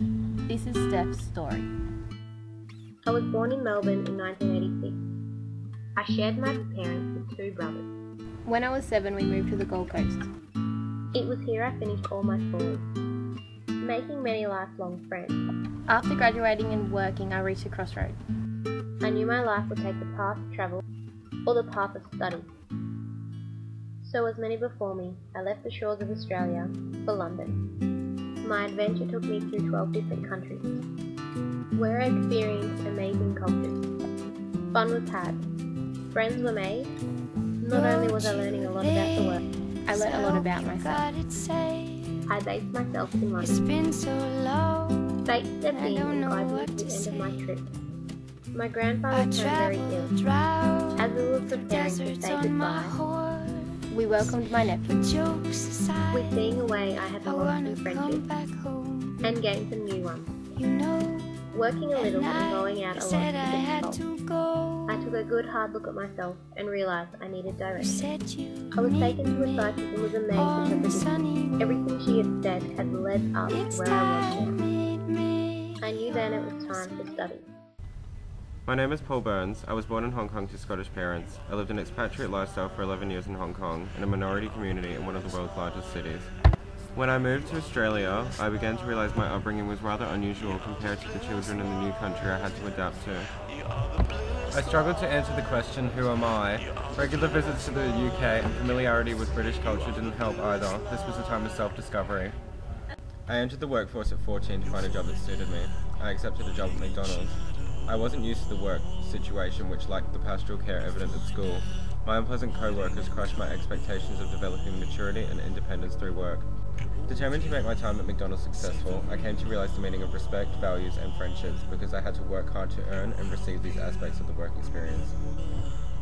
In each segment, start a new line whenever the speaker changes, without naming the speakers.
This is Steph's story.
I was born in Melbourne in 1986. I shared my parents with two brothers.
When I was seven, we moved to the Gold Coast.
It was here I finished all my schooling, making many lifelong friends.
After graduating and working, I reached a crossroad.
I knew my life would take the path of travel or the path of study. So, as many before me, I left the shores of Australia for London. My adventure took me through 12 different countries, where I experienced amazing cultures. Fun was had, friends were made. Not only was I learning a lot about the world,
I learned a lot about myself.
I based myself in
It's
London.
been so long.
Fate stepped
I
in
don't
and
know
guided me to the end of my trip. My grandfather turned very ill. As we were preparing to say
on my
goodbye.
We welcomed my nephew.
Jokes aside,
with being away, I had
a
lost
wanna
some friendships and gained some new ones.
You know,
Working a
at
little and
night
going out a lot
said I had to go.
I took a good hard look at myself and realised I needed direction.
said you
I was
need
taken to a
me
site that was amazed
on
at everything.
sunny
Everything she had said had led up to where I was now. I knew then it was time to study.
My name is Paul Burns. I was born in Hong Kong to Scottish parents. I lived an expatriate lifestyle for 11 years in Hong Kong, in a minority community in one of the world's largest cities. When I moved to Australia, I began to realise my upbringing was rather unusual compared to the children in the new country I had to adapt to. I struggled to answer the question, who am I? Regular visits to the UK and familiarity with British culture didn't help either. This was a time of self-discovery. I entered the workforce at 14 to find a job that suited me. I accepted a job at McDonald's. I wasn't used to the work situation which lacked the pastoral care evident at school. My unpleasant co-workers crushed my expectations of developing maturity and independence through work. Determined to make my time at McDonald's successful, I came to realise the meaning of respect, values and friendships because I had to work hard to earn and receive these aspects of the work experience.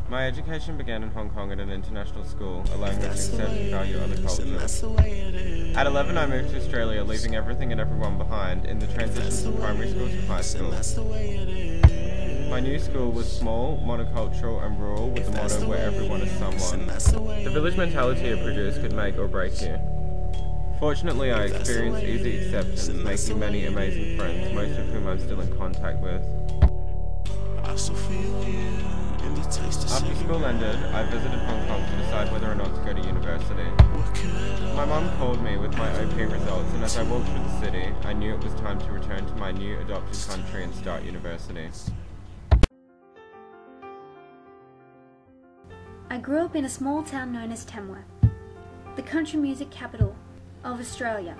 My education began in Hong Kong at an international school, allowing me to accept and value other cultures. At 11, I moved to Australia, leaving everything and everyone behind in the transition from primary school to high school. My new school was small, monocultural, and rural with the motto where everyone is someone. The village mentality it produced could make or break you. Fortunately, I experienced easy acceptance, making many amazing friends, most of whom I'm still in contact with. After school ended, I visited Hong Kong to decide whether or not to go to university. My mom called me with my OP results, and as I walked through the city, I knew it was time to return to my new adopted country and start university.
I grew up in a small town known as Tamworth, the country music capital of Australia.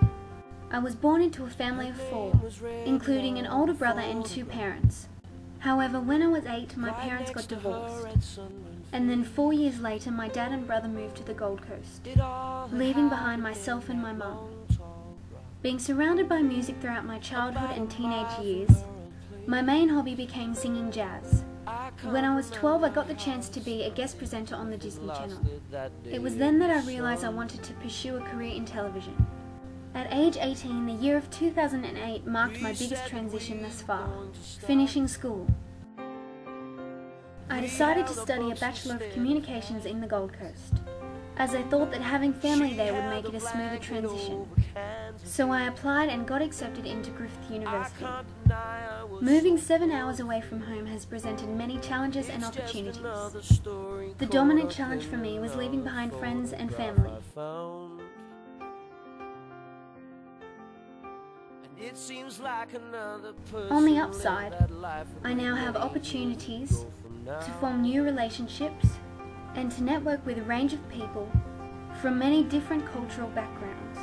I was born into a family of four, including an older brother and two parents. However, when I was eight, my parents got divorced. And then four years later, my dad and brother moved to the Gold Coast, leaving behind myself and my mum. Being surrounded by music throughout my childhood and teenage years, my main hobby became singing jazz. When I was 12, I got the chance to be a guest presenter on the Disney Channel. It was then that I realized I wanted to pursue a career in television. At age 18, the year of 2008 marked my biggest transition thus far, finishing school. I decided to study a Bachelor of Communications in the Gold Coast, as I thought that having family there would make it a smoother transition. So I applied and got accepted into Griffith University. Moving seven hours away from home has presented many challenges and opportunities. The dominant challenge for me was leaving behind friends and family. On the upside, I now have opportunities to form new relationships and to network with a range of people from many different cultural backgrounds.